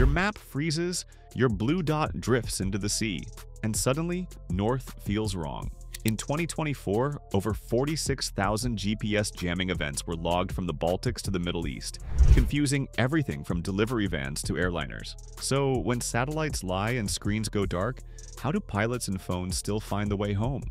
Your map freezes, your blue dot drifts into the sea, and suddenly, north feels wrong. In 2024, over 46,000 GPS jamming events were logged from the Baltics to the Middle East, confusing everything from delivery vans to airliners. So, when satellites lie and screens go dark, how do pilots and phones still find the way home?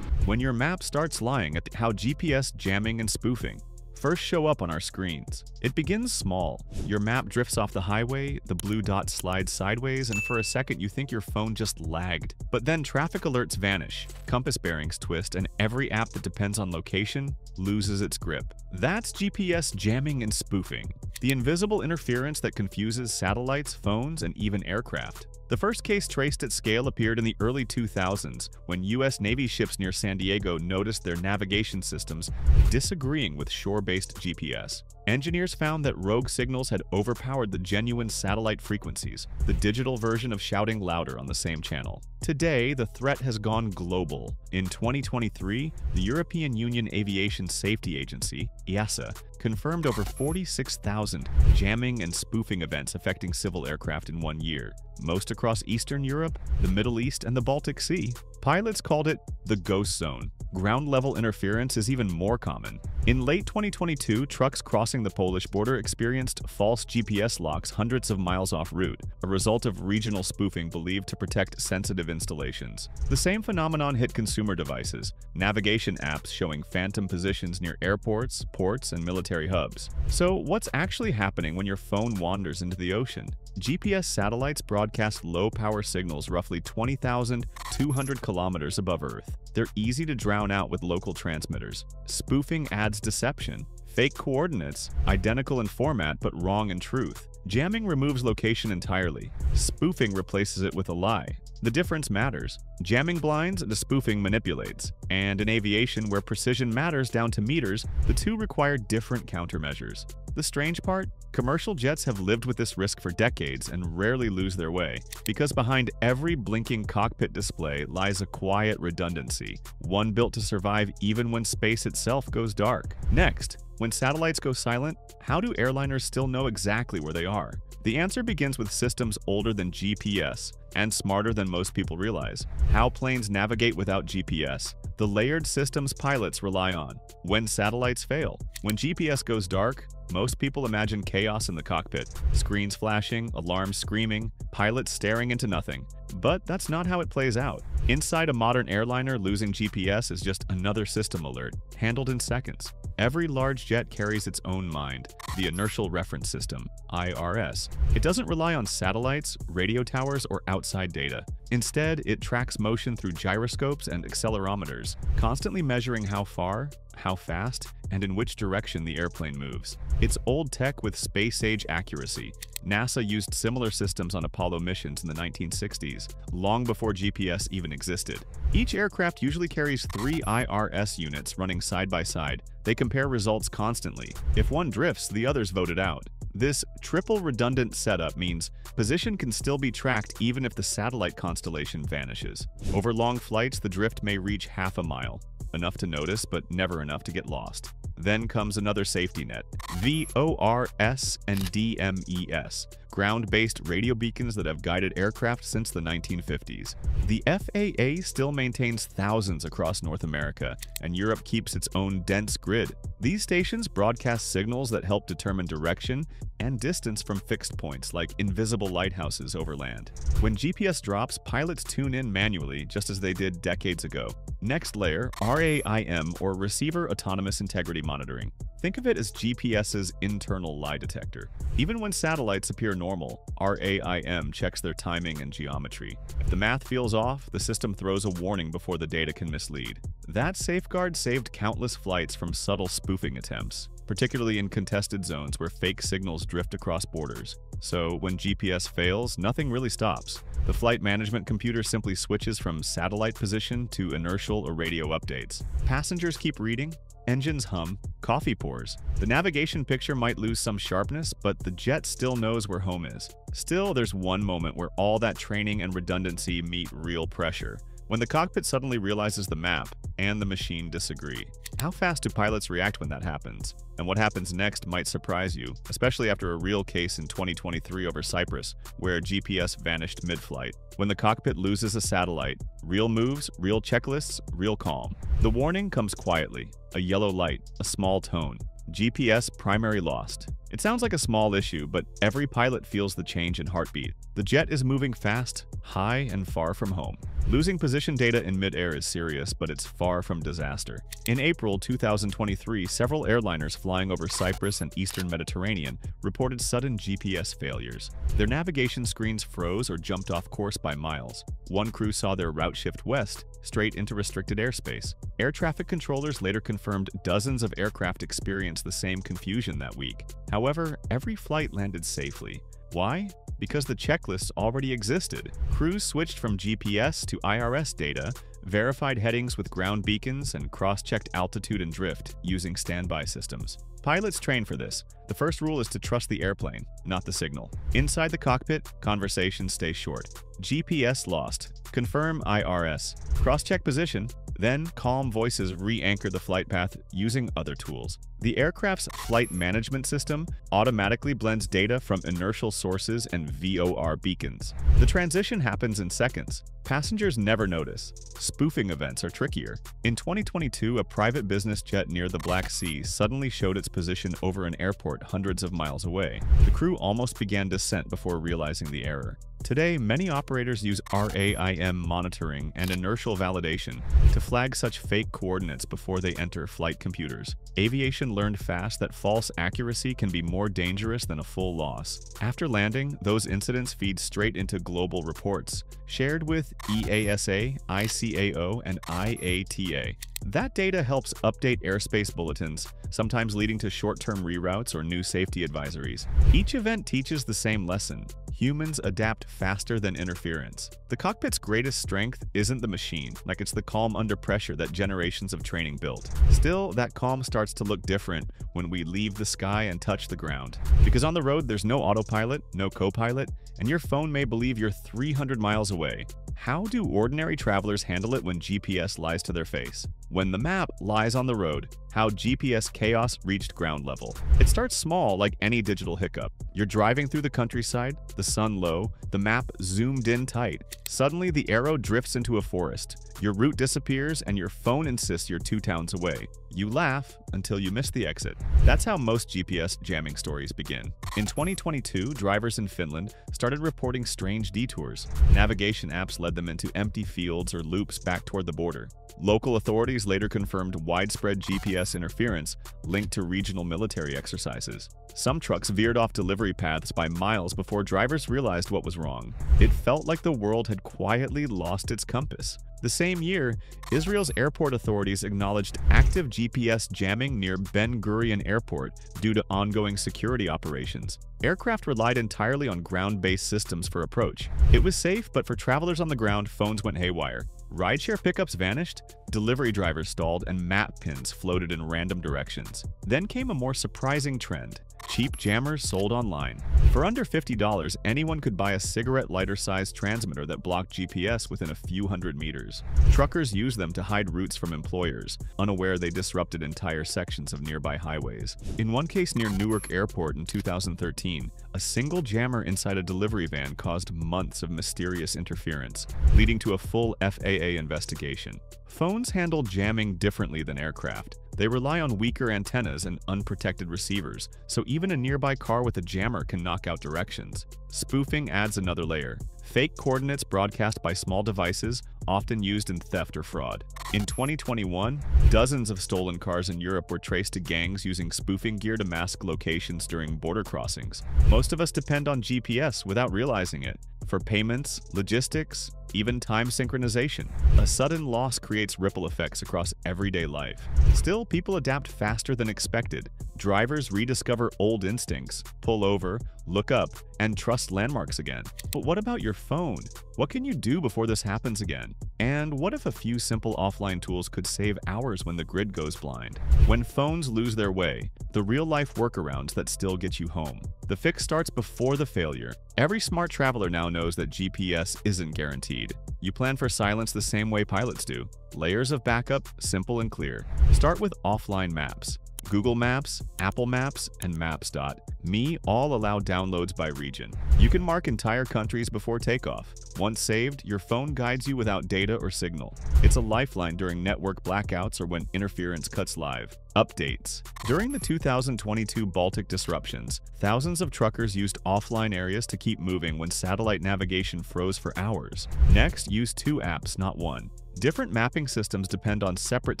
When your map starts lying at how GPS jamming and spoofing first show up on our screens. It begins small. Your map drifts off the highway, the blue dot slides sideways, and for a second you think your phone just lagged. But then traffic alerts vanish, compass bearings twist, and every app that depends on location loses its grip. That's GPS jamming and spoofing, the invisible interference that confuses satellites, phones, and even aircraft. The first case traced at scale appeared in the early 2000s when U.S. Navy ships near San Diego noticed their navigation systems disagreeing with shore-based GPS. Engineers found that rogue signals had overpowered the genuine satellite frequencies, the digital version of shouting louder on the same channel. Today, the threat has gone global. In 2023, the European Union Aviation Safety Agency, EASA, confirmed over 46,000 jamming and spoofing events affecting civil aircraft in one year, most across Eastern Europe, the Middle East, and the Baltic Sea. Pilots called it the ghost zone. Ground-level interference is even more common. In late 2022, trucks crossing the Polish border experienced false GPS locks hundreds of miles off route, a result of regional spoofing believed to protect sensitive installations. The same phenomenon hit consumer devices, navigation apps showing phantom positions near airports, ports, and military hubs. So what's actually happening when your phone wanders into the ocean? GPS satellites broadcast low-power signals roughly 20,200 kilometers above Earth. They're easy to drown out with local transmitters. Spoofing adds deception. Fake coordinates, identical in format but wrong in truth. Jamming removes location entirely. Spoofing replaces it with a lie. The difference matters. Jamming blinds, the spoofing manipulates. And in aviation, where precision matters down to meters, the two require different countermeasures. The strange part? Commercial jets have lived with this risk for decades and rarely lose their way, because behind every blinking cockpit display lies a quiet redundancy, one built to survive even when space itself goes dark. Next, when satellites go silent, how do airliners still know exactly where they are? The answer begins with systems older than GPS and smarter than most people realize. How planes navigate without GPS, the layered systems pilots rely on. When satellites fail, when GPS goes dark, most people imagine chaos in the cockpit, screens flashing, alarms screaming, pilots staring into nothing. But that's not how it plays out. Inside a modern airliner, losing GPS is just another system alert, handled in seconds. Every large jet carries its own mind, the Inertial Reference System, IRS. It doesn't rely on satellites, radio towers, or outside data. Instead, it tracks motion through gyroscopes and accelerometers, constantly measuring how far, how fast, and in which direction the airplane moves. It's old tech with space-age accuracy. NASA used similar systems on Apollo missions in the 1960s, long before GPS even existed. Each aircraft usually carries three IRS units running side by side. They compare results constantly. If one drifts, the others vote it out. This triple redundant setup means position can still be tracked even if the satellite constellation vanishes. Over long flights, the drift may reach half a mile, enough to notice but never enough to get lost. Then comes another safety net, VORS and DMES, ground-based radio beacons that have guided aircraft since the 1950s. The FAA still maintains thousands across North America, and Europe keeps its own dense grid. These stations broadcast signals that help determine direction and distance from fixed points like invisible lighthouses over land. When GPS drops, pilots tune in manually just as they did decades ago. Next layer, RAIM or Receiver Autonomous Integrity Monitoring. Think of it as GPS's internal lie detector. Even when satellites appear normal, RAIM checks their timing and geometry. If the math feels off, the system throws a warning before the data can mislead. That safeguard saved countless flights from subtle spoofing attempts, particularly in contested zones where fake signals drift across borders. So when GPS fails, nothing really stops. The flight management computer simply switches from satellite position to inertial or radio updates. Passengers keep reading, engines hum, coffee pours. The navigation picture might lose some sharpness, but the jet still knows where home is. Still, there's one moment where all that training and redundancy meet real pressure. When the cockpit suddenly realizes the map and the machine disagree. How fast do pilots react when that happens? And what happens next might surprise you, especially after a real case in 2023 over Cyprus, where GPS vanished mid-flight. When the cockpit loses a satellite, real moves, real checklists, real calm. The warning comes quietly, a yellow light, a small tone. GPS primary lost. It sounds like a small issue, but every pilot feels the change in heartbeat. The jet is moving fast, high, and far from home. Losing position data in midair is serious, but it's far from disaster. In April 2023, several airliners flying over Cyprus and eastern Mediterranean reported sudden GPS failures. Their navigation screens froze or jumped off course by miles. One crew saw their route shift west, straight into restricted airspace. Air traffic controllers later confirmed dozens of aircraft experienced the same confusion that week. However, every flight landed safely. Why? Because the checklists already existed. Crews switched from GPS to IRS data, verified headings with ground beacons, and cross-checked altitude and drift using standby systems. Pilots train for this. The first rule is to trust the airplane, not the signal. Inside the cockpit, conversations stay short. GPS lost. Confirm IRS. Cross-check position, then calm voices re-anchor the flight path using other tools. The aircraft's flight management system automatically blends data from inertial sources and VOR beacons. The transition happens in seconds. Passengers never notice. Spoofing events are trickier. In 2022, a private business jet near the Black Sea suddenly showed its position over an airport hundreds of miles away. The crew almost began descent before realizing the error. Today, many operators use RAIM monitoring and inertial validation to flag such fake coordinates before they enter flight computers. Aviation learned fast that false accuracy can be more dangerous than a full loss. After landing, those incidents feed straight into global reports, shared with EASA, ICAO, and IATA. That data helps update airspace bulletins, sometimes leading to short-term reroutes or new safety advisories. Each event teaches the same lesson. Humans adapt faster than interference. The cockpit's greatest strength isn't the machine, like it's the calm under pressure that generations of training built. Still, that calm starts to look different when we leave the sky and touch the ground. Because on the road, there's no autopilot, no co-pilot, and your phone may believe you're 300 miles away. How do ordinary travelers handle it when GPS lies to their face? When the map lies on the road, how GPS chaos reached ground level. It starts small like any digital hiccup. You're driving through the countryside, the sun low, the map zoomed in tight. Suddenly the arrow drifts into a forest. Your route disappears and your phone insists you're two towns away. You laugh until you miss the exit. That's how most GPS jamming stories begin. In 2022, drivers in Finland started reporting strange detours. Navigation apps led them into empty fields or loops back toward the border. Local authorities later confirmed widespread GPS interference linked to regional military exercises. Some trucks veered off delivery paths by miles before drivers realized what was wrong. It felt like the world had quietly lost its compass. The same year, Israel's airport authorities acknowledged active GPS jamming near Ben Gurion Airport due to ongoing security operations. Aircraft relied entirely on ground-based systems for approach. It was safe, but for travelers on the ground, phones went haywire. Rideshare pickups vanished, delivery drivers stalled, and map pins floated in random directions. Then came a more surprising trend cheap jammers sold online. For under $50, anyone could buy a cigarette lighter-sized transmitter that blocked GPS within a few hundred meters. Truckers used them to hide routes from employers, unaware they disrupted entire sections of nearby highways. In one case near Newark Airport in 2013, a single jammer inside a delivery van caused months of mysterious interference, leading to a full FAA investigation. Phones handle jamming differently than aircraft. They rely on weaker antennas and unprotected receivers, so even a nearby car with a jammer can knock out directions. Spoofing adds another layer. Fake coordinates broadcast by small devices, often used in theft or fraud. In 2021, dozens of stolen cars in Europe were traced to gangs using spoofing gear to mask locations during border crossings. Most of us depend on GPS without realizing it for payments, logistics, even time synchronization. A sudden loss creates ripple effects across everyday life. Still, people adapt faster than expected. Drivers rediscover old instincts, pull over, look up, and trust landmarks again. But what about your phone? What can you do before this happens again? And what if a few simple offline tools could save hours when the grid goes blind? When phones lose their way, the real-life workarounds that still get you home. The fix starts before the failure. Every smart traveler now knows that GPS isn't guaranteed. You plan for silence the same way pilots do. Layers of backup, simple and clear. Start with offline maps. Google Maps, Apple Maps, and Maps.me all allow downloads by region. You can mark entire countries before takeoff. Once saved, your phone guides you without data or signal. It's a lifeline during network blackouts or when interference cuts live. Updates During the 2022 Baltic disruptions, thousands of truckers used offline areas to keep moving when satellite navigation froze for hours. Next, use two apps, not one. Different mapping systems depend on separate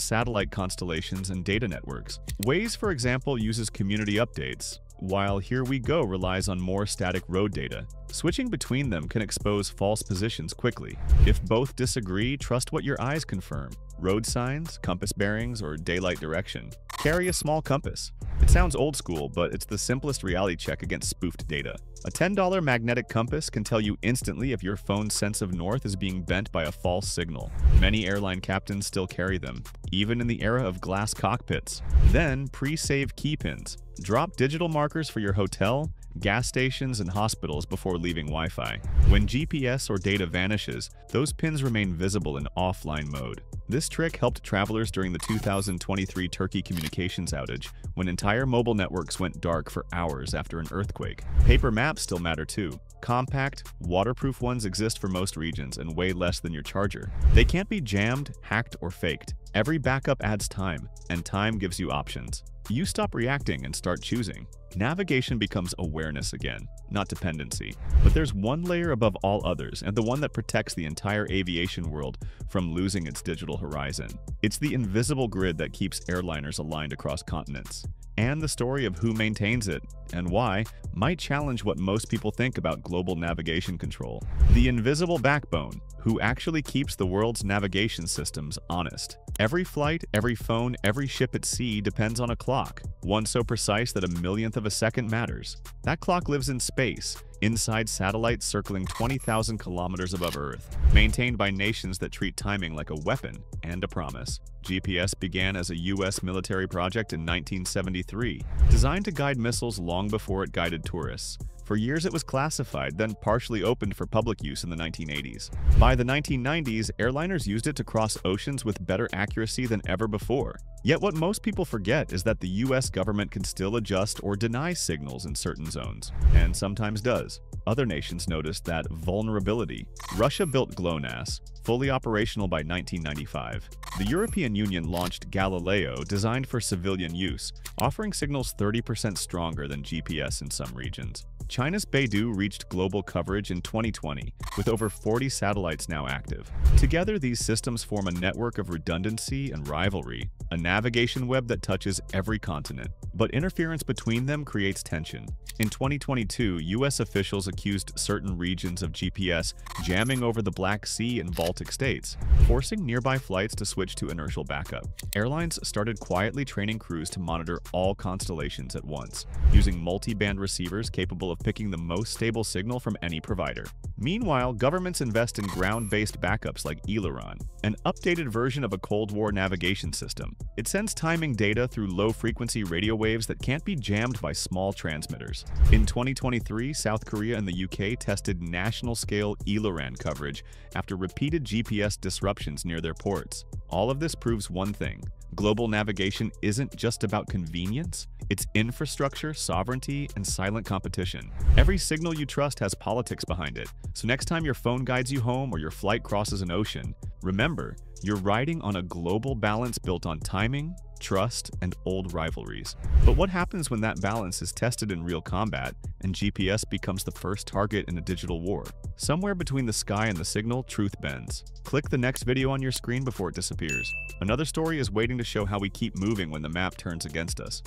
satellite constellations and data networks. Waze, for example, uses community updates, while HERE WeGo relies on more static road data. Switching between them can expose false positions quickly. If both disagree, trust what your eyes confirm. Road signs, compass bearings, or daylight direction. Carry a small compass. It sounds old school, but it's the simplest reality check against spoofed data. A $10 magnetic compass can tell you instantly if your phone's sense of north is being bent by a false signal. Many airline captains still carry them, even in the era of glass cockpits. Then, pre-save key pins. Drop digital markers for your hotel, gas stations, and hospitals before leaving Wi-Fi. When GPS or data vanishes, those pins remain visible in offline mode. This trick helped travelers during the 2023 Turkey communications outage, when entire mobile networks went dark for hours after an earthquake. Paper maps still matter too. Compact, waterproof ones exist for most regions and weigh less than your charger. They can't be jammed, hacked, or faked. Every backup adds time, and time gives you options. You stop reacting and start choosing. Navigation becomes awareness again, not dependency. But there's one layer above all others, and the one that protects the entire aviation world from losing its digital horizon. It's the invisible grid that keeps airliners aligned across continents. And the story of who maintains it and why might challenge what most people think about global navigation control. The invisible backbone, who actually keeps the world's navigation systems honest. Every flight, every phone, every ship at sea depends on a clock, one so precise that a millionth of a second matters. That clock lives in space, inside satellites circling 20,000 kilometers above Earth, maintained by nations that treat timing like a weapon and a promise. GPS began as a U.S. military project in 1973, designed to guide missiles long before it guided tourists. For years it was classified, then partially opened for public use in the 1980s. By the 1990s, airliners used it to cross oceans with better accuracy than ever before. Yet what most people forget is that the US government can still adjust or deny signals in certain zones, and sometimes does. Other nations noticed that vulnerability. Russia built GLONASS, fully operational by 1995. The European Union launched Galileo, designed for civilian use, offering signals 30% stronger than GPS in some regions. China's Beidou reached global coverage in 2020, with over 40 satellites now active. Together, these systems form a network of redundancy and rivalry, a navigation web that touches every continent. But interference between them creates tension. In 2022, U.S. officials accused certain regions of GPS jamming over the Black Sea and Baltic states, forcing nearby flights to switch to inertial backup. Airlines started quietly training crews to monitor all constellations at once, using multi-band receivers capable of picking the most stable signal from any provider. Meanwhile, governments invest in ground-based backups like eLoran, an updated version of a Cold War navigation system. It sends timing data through low-frequency radio waves that can't be jammed by small transmitters. In 2023, South Korea and the UK tested national-scale eLoran coverage after repeated GPS disruptions near their ports. All of this proves one thing. Global navigation isn't just about convenience, it's infrastructure, sovereignty, and silent competition. Every signal you trust has politics behind it, so next time your phone guides you home or your flight crosses an ocean, remember, you're riding on a global balance built on timing, trust, and old rivalries. But what happens when that balance is tested in real combat and GPS becomes the first target in a digital war? Somewhere between the sky and the signal, truth bends. Click the next video on your screen before it disappears. Another story is waiting to show how we keep moving when the map turns against us.